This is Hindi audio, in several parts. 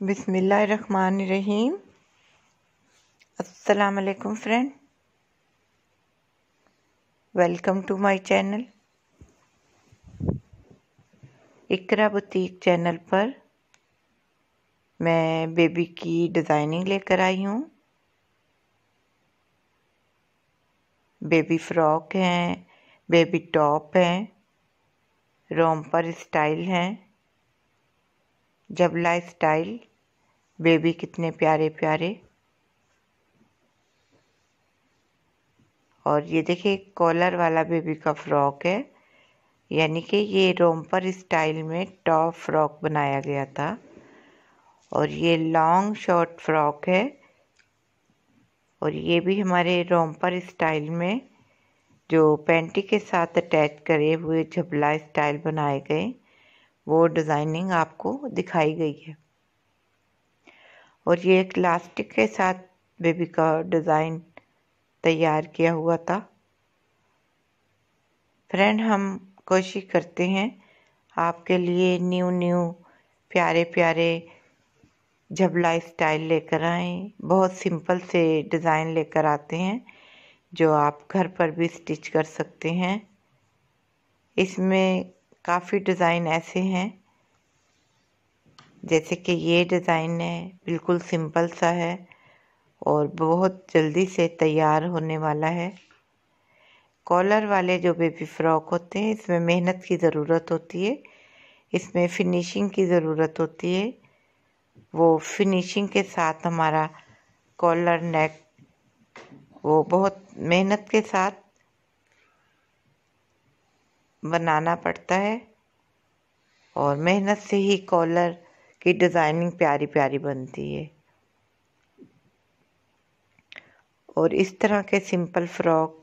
बिसमीम अस्सलाम वालेकुम friend. Welcome to my channel. Iqra boutique channel पर मैं बेबी की डिज़ाइनिंग लेकर आई हूँ। बेबी फ्रॉक हैं, बेबी टॉप हैं रोमपर स्टाइल हैं। जबला स्टाइल बेबी कितने प्यारे प्यारे। और ये देखिए, कॉलर वाला बेबी का फ्रॉक है। यानी कि ये रोमपर स्टाइल में टॉप फ्रॉक बनाया गया था। और ये लॉन्ग शॉर्ट फ्रॉक है। और ये भी हमारे रोमपर स्टाइल में जो पेंटी के साथ अटैच करे हुए झबला स्टाइल बनाए गए, वो डिज़ाइनिंग आपको दिखाई गई है। और ये एक लास्टिक के साथ बेबी का डिज़ाइन तैयार किया हुआ था। फ्रेंड हम कोशिश करते हैं आपके लिए न्यू न्यू प्यारे प्यारे झबला स्टाइल लेकर आए। बहुत सिंपल से डिज़ाइन लेकर आते हैं, जो आप घर पर भी स्टिच कर सकते हैं। इसमें काफ़ी डिज़ाइन ऐसे हैं। जैसे कि ये डिज़ाइन है, बिल्कुल सिंपल सा है और बहुत जल्दी से तैयार होने वाला है। कॉलर वाले जो बेबी फ्रॉक होते हैं, इसमें मेहनत की ज़रूरत होती है। इसमें फिनिशिंग की ज़रूरत होती है। वो फिनिशिंग के साथ हमारा कॉलर, नेक, वो बहुत मेहनत के साथ बनाना पड़ता है और मेहनत से ही कॉलर की डिज़ाइनिंग प्यारी प्यारी बनती है। और इस तरह के सिंपल फ्रॉक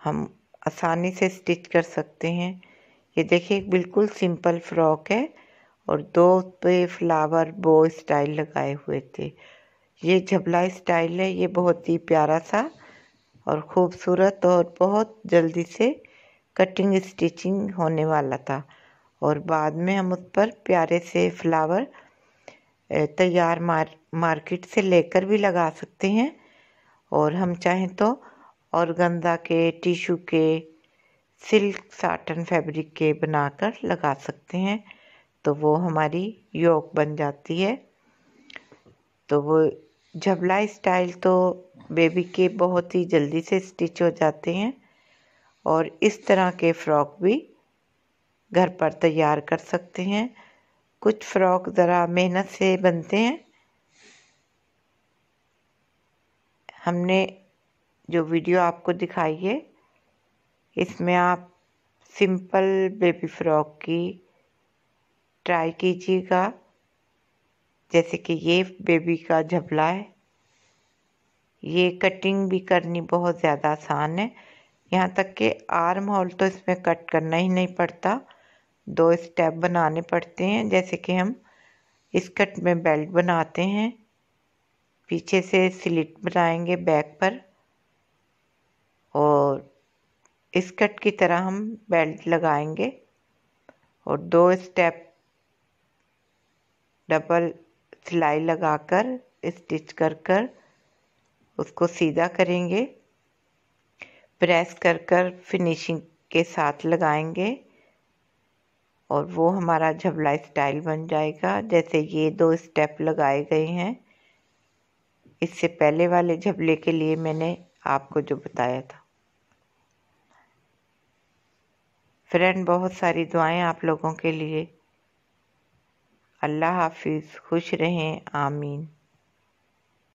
हम आसानी से स्टिच कर सकते हैं। ये देखिए बिल्कुल सिंपल फ्रॉक है और दो पे फ्लावर बो स्टाइल लगाए हुए थे। ये झबला स्टाइल है, ये बहुत ही प्यारा सा और ख़ूबसूरत और बहुत जल्दी से कटिंग स्टिचिंग होने वाला था। और बाद में हम उस पर प्यारे से फ्लावर तैयार मार मार्केट से लेकर भी लगा सकते हैं। और हम चाहें तो और गंदा के टिशू के सिल्क साटन फैब्रिक के बनाकर लगा सकते हैं। तो वो हमारी योग बन जाती है। तो वो झबला स्टाइल तो बेबी के बहुत ही जल्दी से स्टिच हो जाते हैं। और इस तरह के फ़्रॉक भी घर पर तैयार कर सकते हैं। कुछ फ़्रॉक ज़रा मेहनत से बनते हैं। हमने जो वीडियो आपको दिखाई है, इसमें आप सिंपल बेबी फ्रॉक की ट्राई कीजिएगा। जैसे कि ये बेबी का झबला है। ये कटिंग भी करनी बहुत ज़्यादा आसान है। यहाँ तक कि आर्म होल तो इसमें कट करना ही नहीं पड़ता। दो स्टेप बनाने पड़ते हैं, जैसे कि हम इस कट में बेल्ट बनाते हैं। पीछे से स्लिट बनाएँगे बैक पर। और इस कट की तरह हम बेल्ट लगाएँगे। और दो स्टेप डबल सिलाई लगाकर स्टिच कर कर उसको सीधा करेंगे। प्रेस कर कर फिनिशिंग के साथ लगाएँगे और वो हमारा झबला स्टाइल बन जाएगा। जैसे ये दो स्टेप लगाए गए हैं। इससे पहले वाले झबले के लिए मैंने आपको जो बताया था। फ्रेंड, बहुत सारी दुआएँ आप लोगों के लिए। अल्लाह हाफिज़। खुश रहें। आमीन।